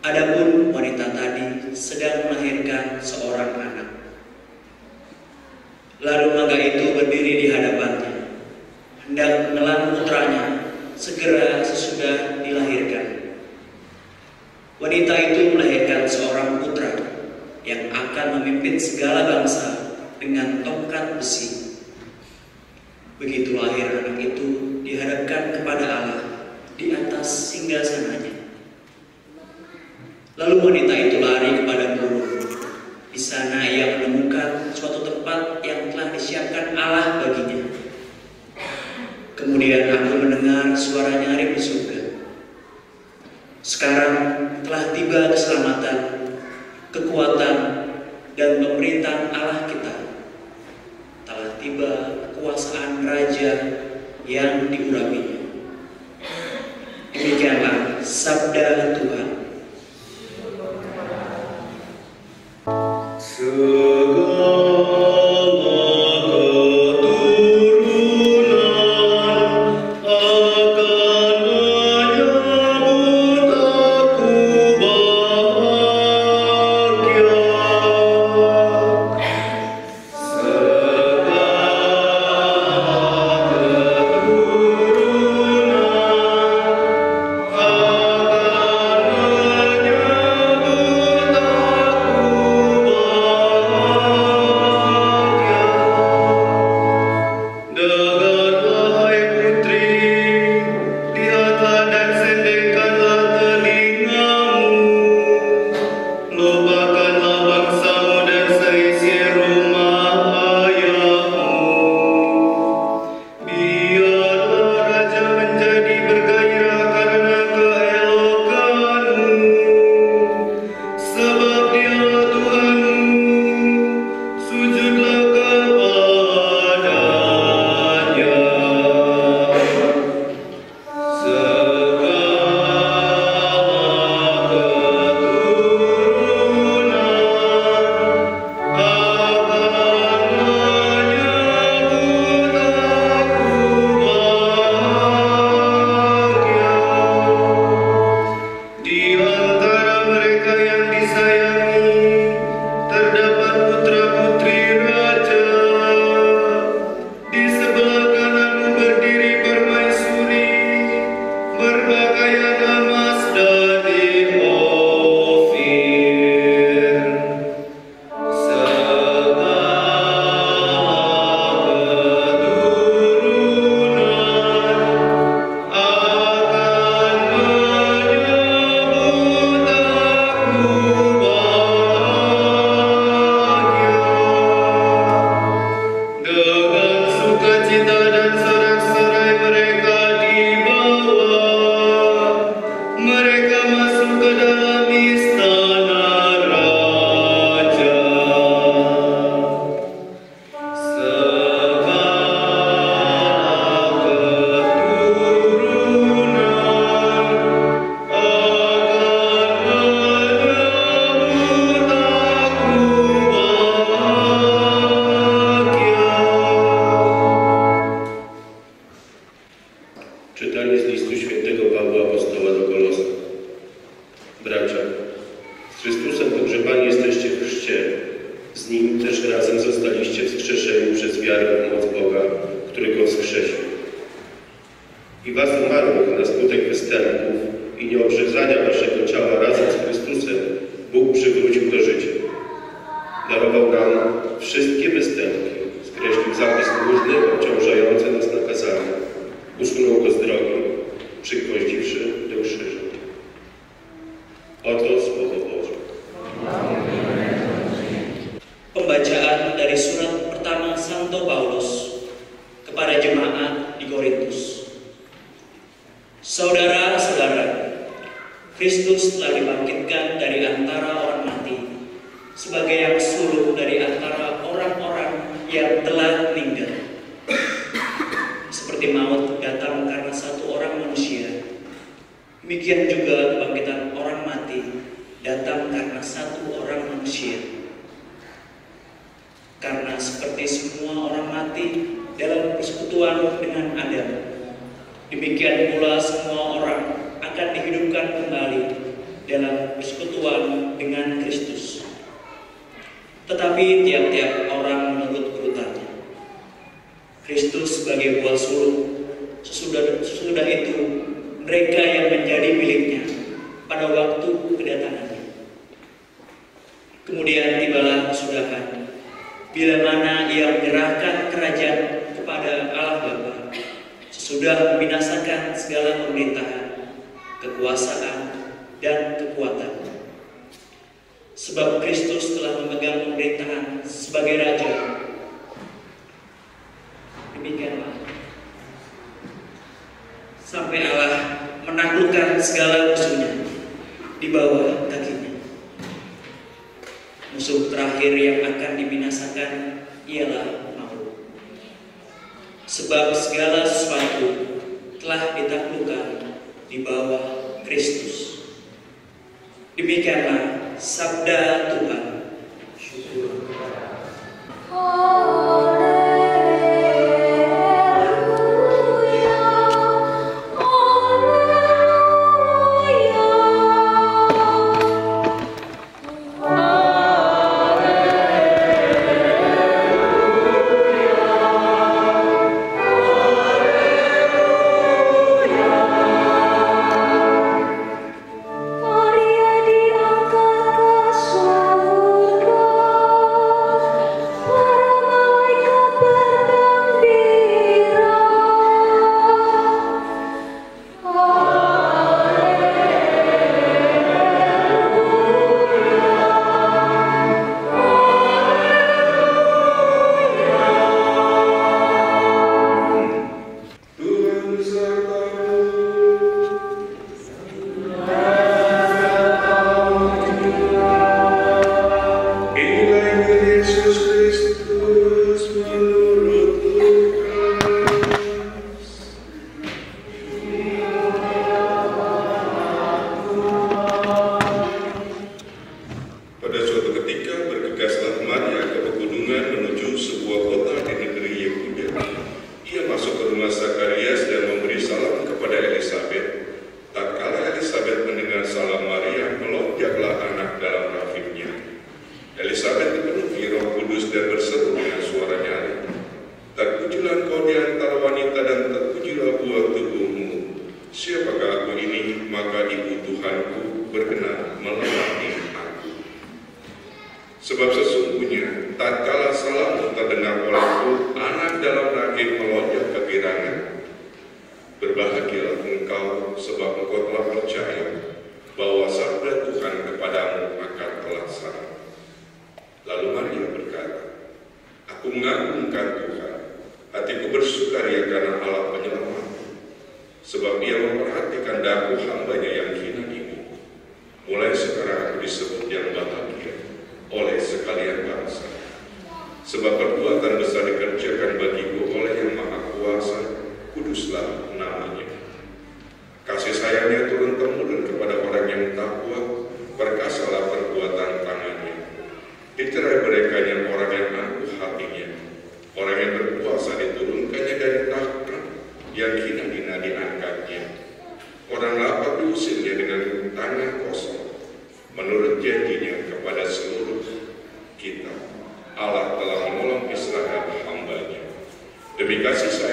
Adapun wanita tadi sedang melahirkan seorang anak. Lalu naga itu berdiri di hadapannya, hendak menelan putranya segera sesudah dilahirkan. Wanita itu melahirkan seorang putra yang akan memimpin segala bangsa dengan tongkat besi. Begitu lahir anak itu dihadapkan kepada Allah di atas singgasananya. Lalu wanita itu lari kepada guru. Di sana ia menemukan suatu tempat yang telah disiapkan Allah baginya. Kemudian aku mendengar suara nyaring di jemaat di Korintus. Saudara-saudara, Kristus telah dibangkitkan dari antara orang mati sebagai yang sulung dari antara orang-orang yang telah meninggal. Seperti maut datang karena satu orang manusia, demikian juga kebangkitan orang mati datang karena satu orang manusia. Karena seperti semua orang mati dalam persekutuan dengan Adam, demikian pula semua orang akan dihidupkan kembali dalam persekutuan dengan Kristus. Tetapi tiap-tiap orang menurut urutannya. Kristus sebagai buah sulung, sesudah, sesudah itu mereka yang menjadi miliknya pada waktu kedatangannya. Kemudian tibalah kesudahan, bila mana ia menyerahkan kerajaan kepada Allah Bapa, sesudah membinasakan segala pemerintahan, kekuasaan, dan kekuatan. Sebab Kristus telah memegang pemerintahan sebagai Raja. Demikianlah. Sampai Allah menaklukkan segala musuhnya di bawah kakinya. Musuh terakhir yang akan dibinasakan ialah maut. Sebab segala sesuatu telah ditaklukkan di bawah Kristus. Demikianlah sabda Tuhan. Maria Gracias a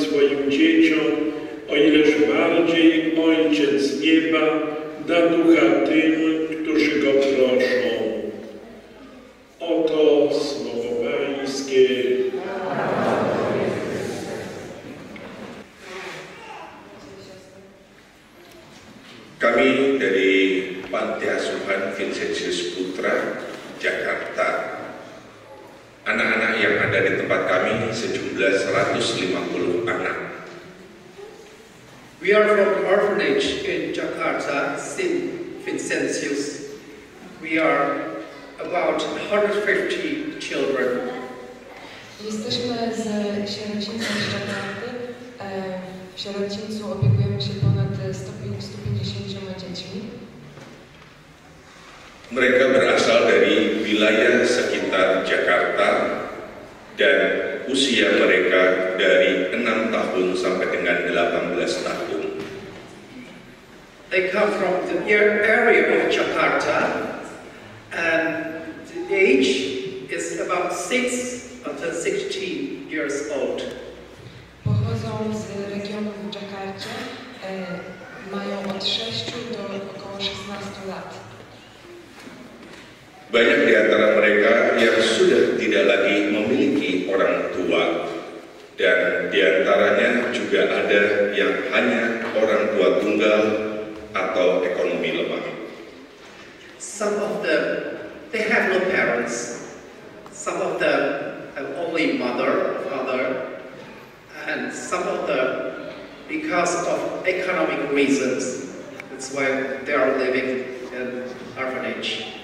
swoim dzieciom, o ileż bardziej Ojciec nieba da ducha tym, którzy go proszą. Dan di antaranya juga ada yang hanya orang tua tunggal atau ekonomi lemah. Some of them, they have no parents. Some of them have only mother, father, and some of them, because of economic reasons, that's why they are living in orphanage.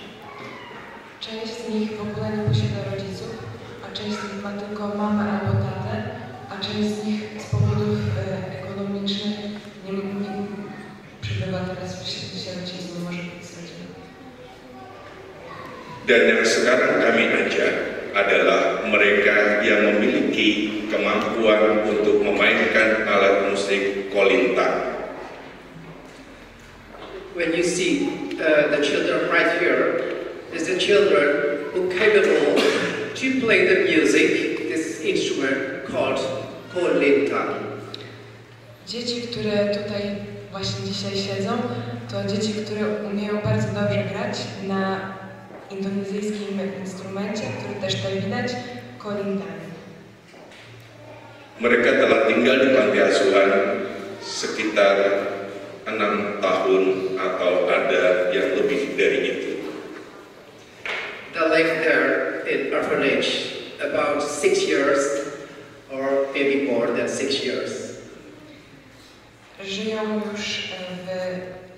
Część z nich w ogóle nie posiada rodziców, a część z nich ma tylko mamę albo tatę, a część z nich z powodów ekonomicznych nie, nie przebywa teraz w sierocińcu, może być. Dan yang sekarang kami ajak adalah mereka yang memiliki kemampuan untuk memainkan alat musik kolintang. When you see uh, the children right here, is the children who capable to play the music, this instrument called Dzieci, które tutaj właśnie dzisiaj siedzą, to dzieci, które umieją bardzo dobrze grać na indonezyjskim instrumencie, który też tutaj widać, kolintang. Mereka telah tinggal di panti asuhan sekitar enam tahun atau ada yang lebih dari itu. They live there in orphanage about six years or maybe more than six years. Żyją już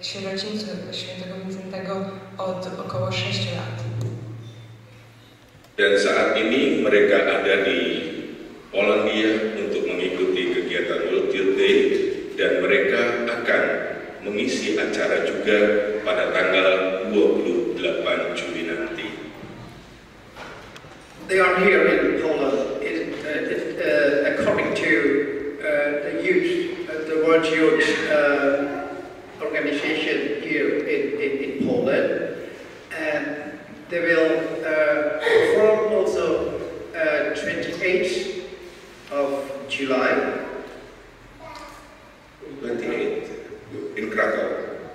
w sierocińcu świętego Wincentego od około 6 lat. Dan saat ini mereka ada di Polandia untuk mengikuti kegiatan World Youth Day dan mereka akan mengisi acara juga pada tanggal 28 Juli nanti. They are here in Poland. It, uh, it, uh, according to uh, the youth, uh, the World Youth uh, organization here in, in, in Poland, and they will uh, perform also uh, 28th of July 28 in Krakow.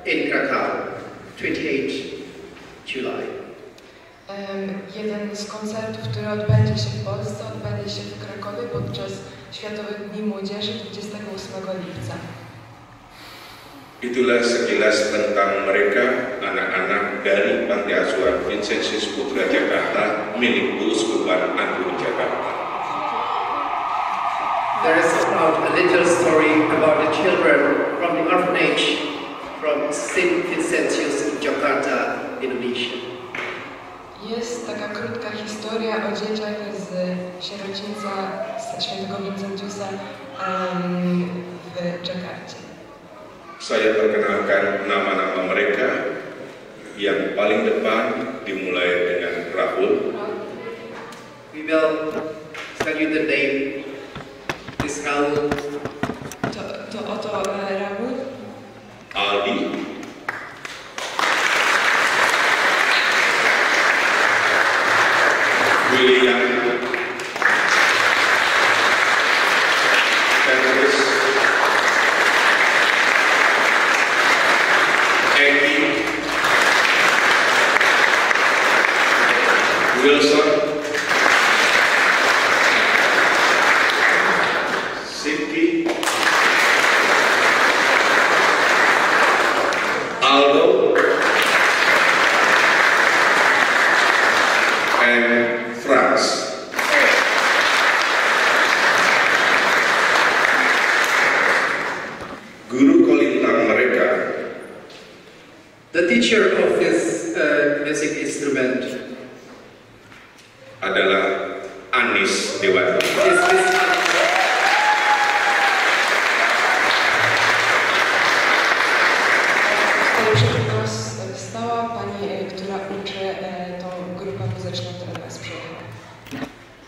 in Krakow. 28th July. Em, Jeden z koncertów, który odbędzie się w Polsce, odbędzie się w Krakowie podczas Światowych Dni Młodzieży 28 lipca. Itulah sekilas tentang mereka, anak-anak dari Panti Asuhan Vincentius Putra Jakarta milik Keuskupan Agung Jakarta. There is about a little story about the children from the orphanage from St. Vincentius in Jakarta, Indonesia. Jest taka krótka historia o dzieciach z sierocińca z świętego Wincentiusa em, w Dżakarcie. Saya perkenalkan nama-nama mereka. Yang paling depan dimulai dengan Rahul, We will you the name. This Raul,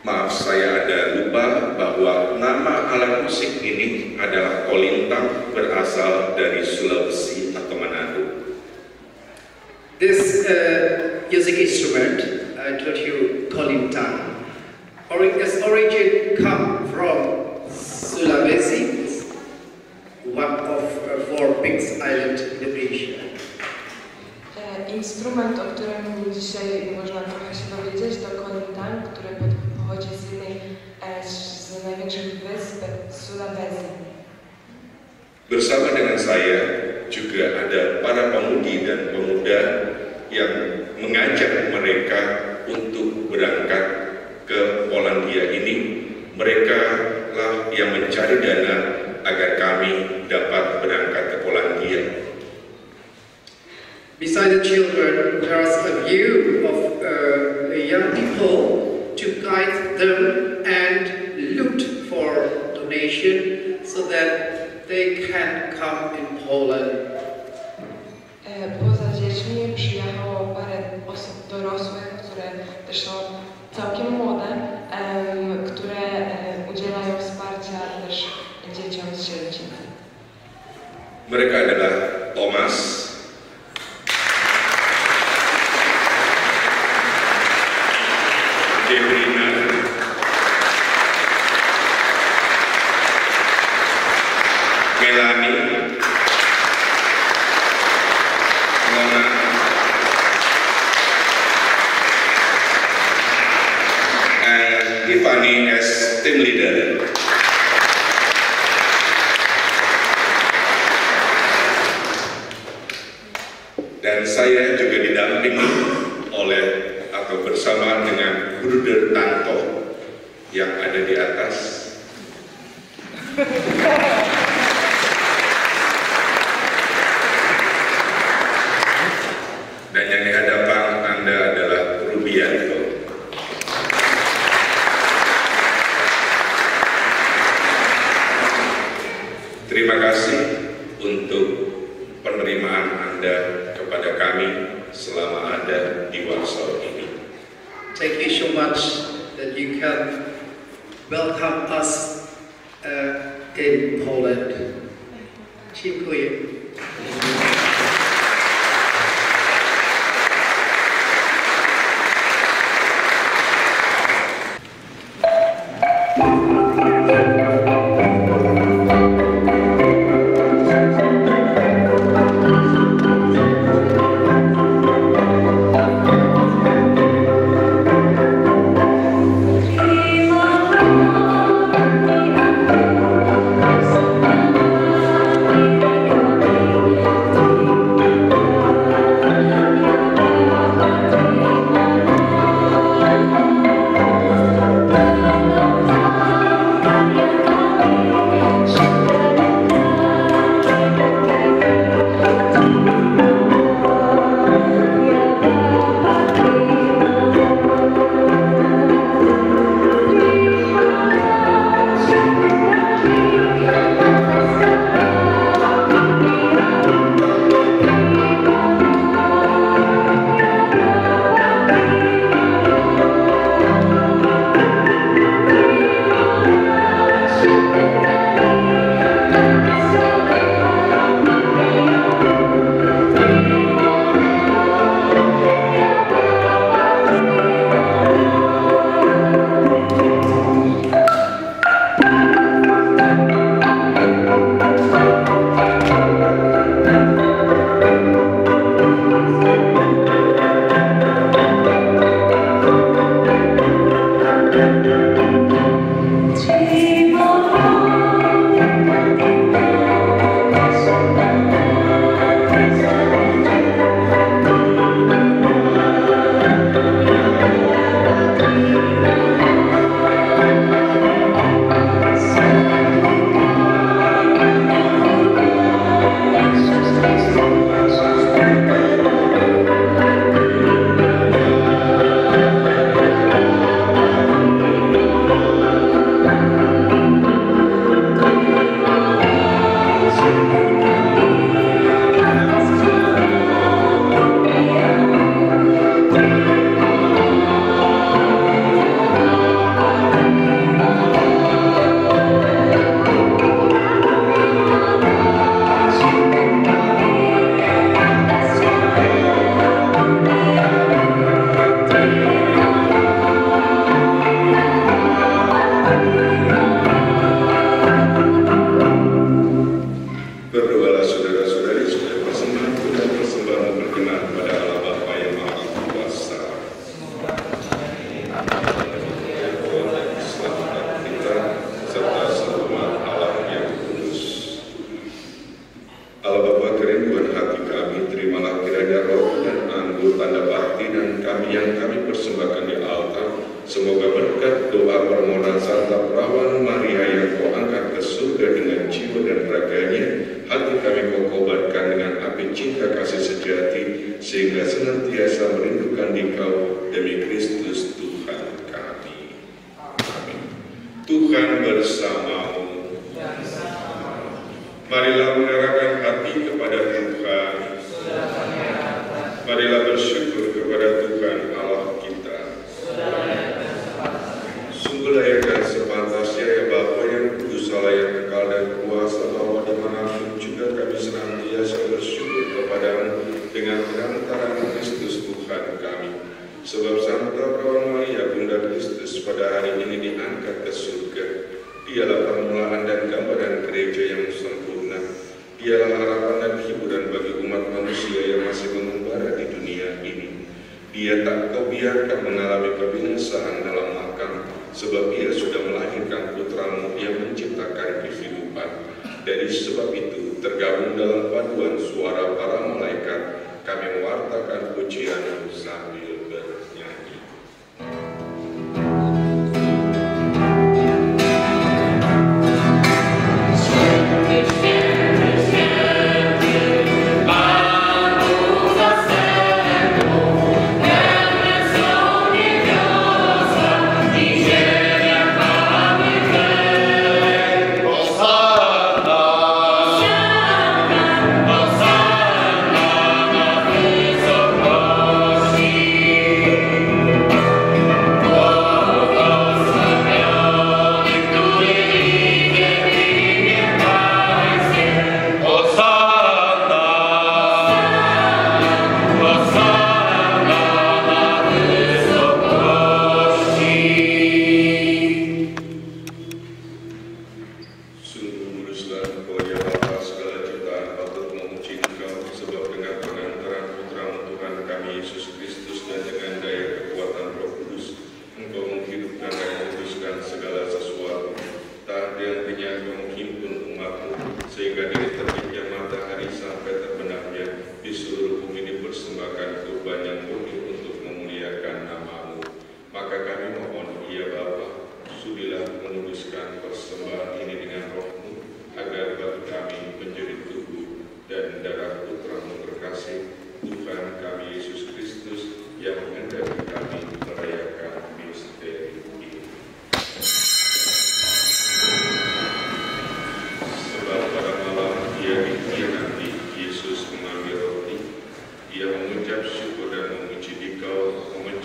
Maaf saya ada lupa bahwa nama alat musik ini adalah kolintang berasal dari Sulawesi atau Manado. This uh, music instrument, I told you, kolintang, ori- its origin come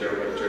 whichever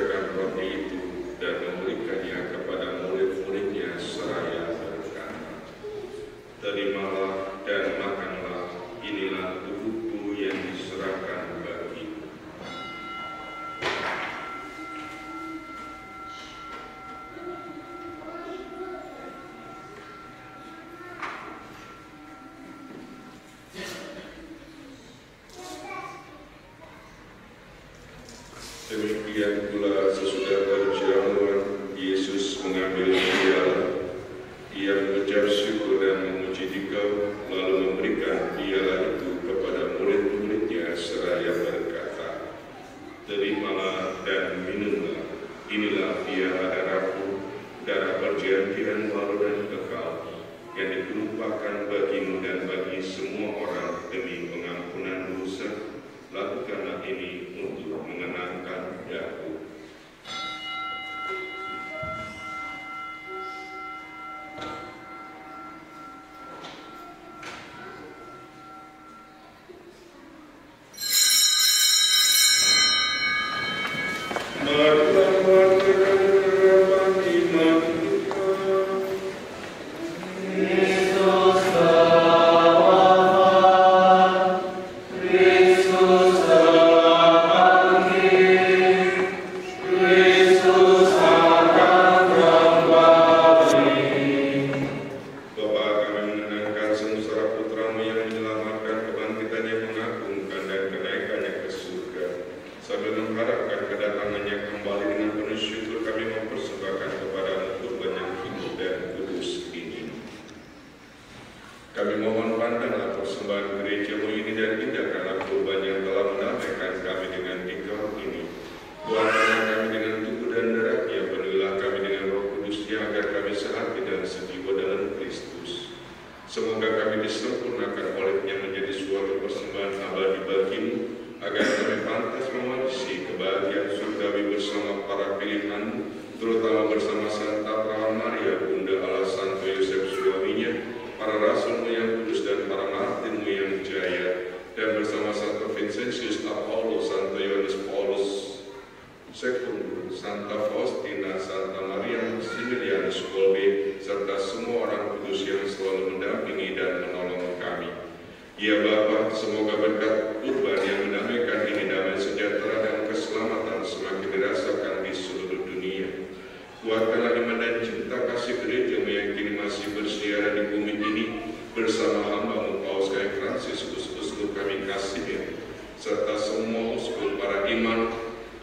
nasihat serta semua uskup para imam,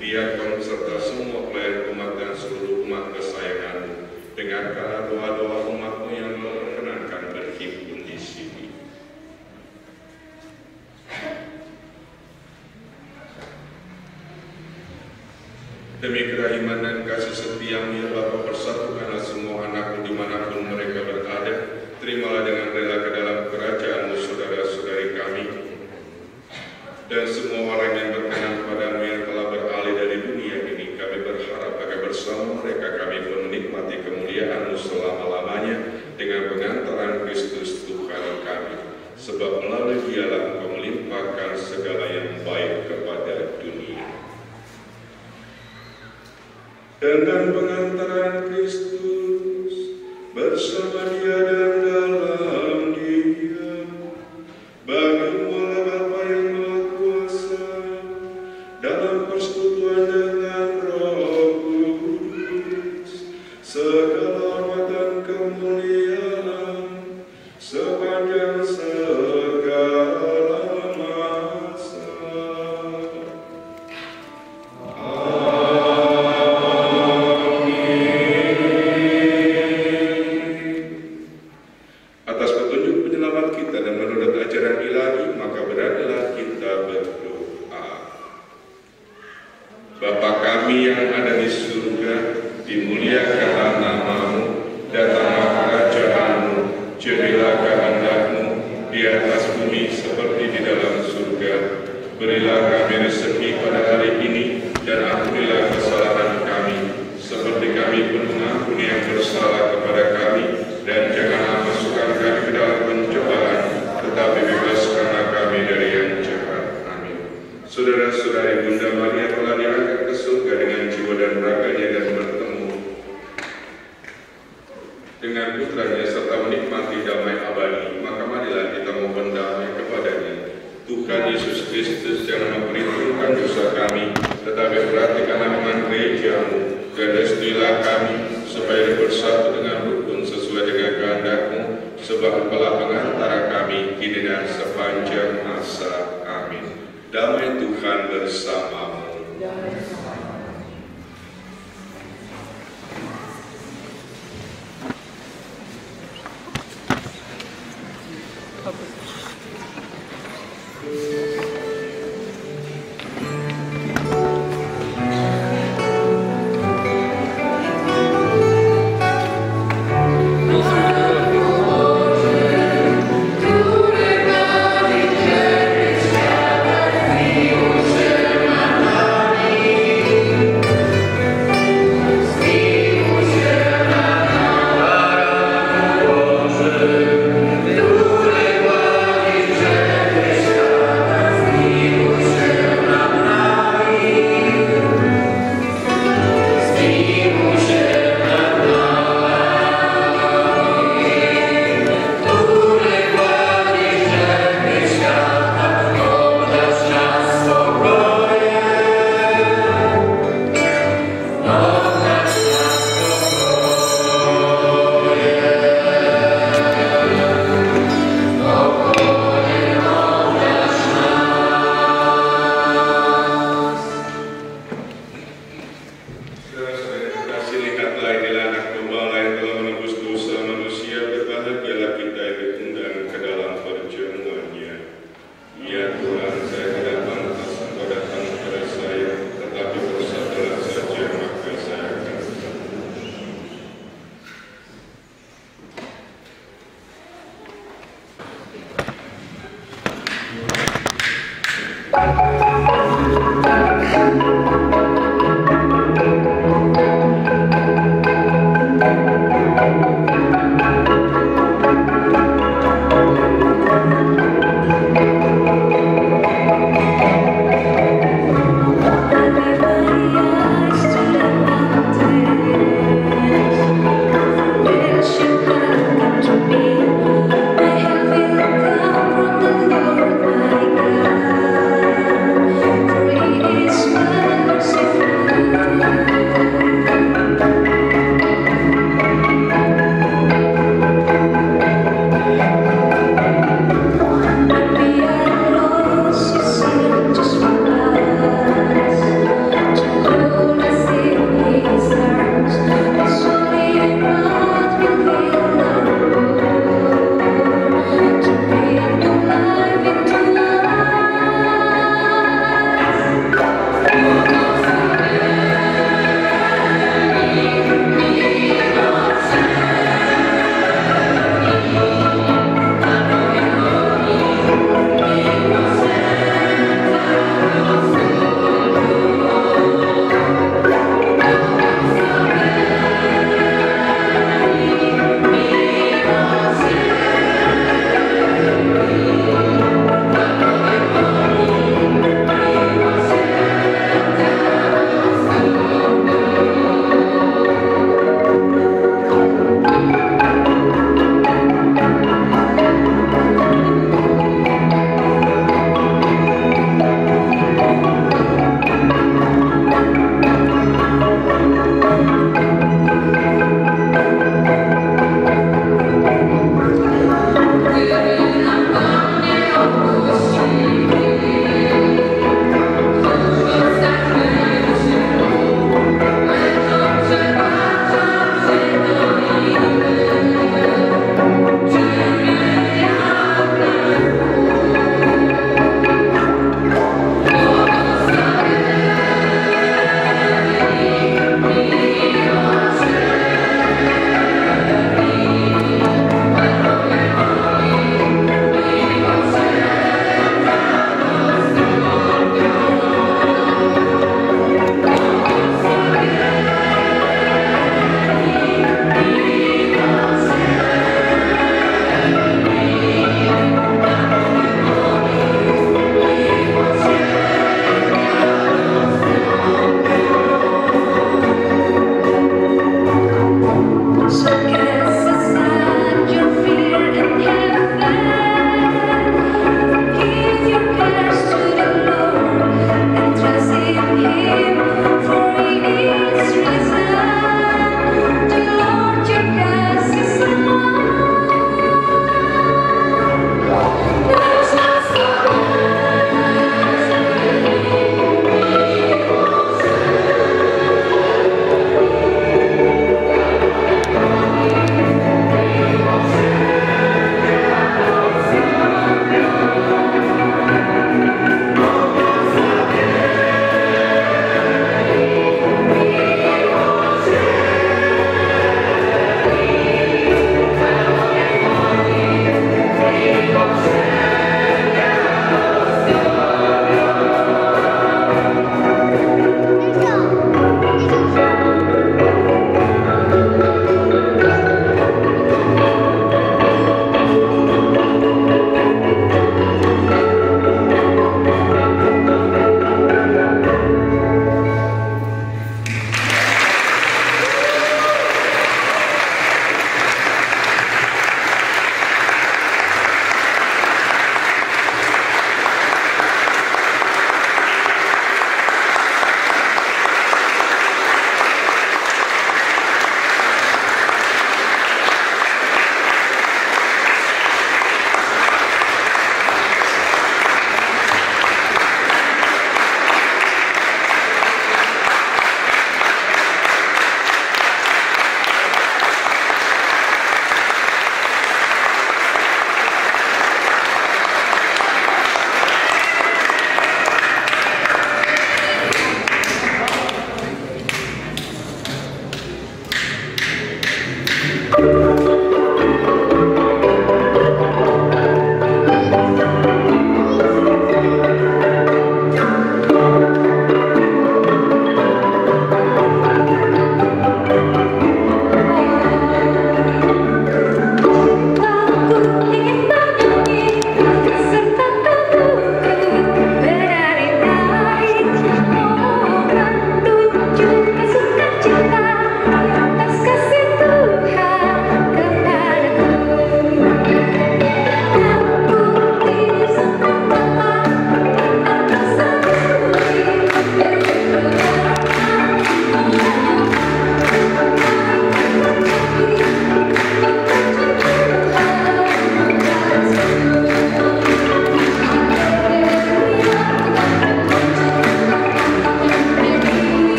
diakon serta semua pelayan umat dan seluruh umat kesayanganmu. Dengarkanlah doa-doa umatmu yang memperkenankan berhimpun di sini. Demi kerahiman dan kasih setiamu ya Bapak Bapa kami yang ada di surga, dimuliakanlah namamu,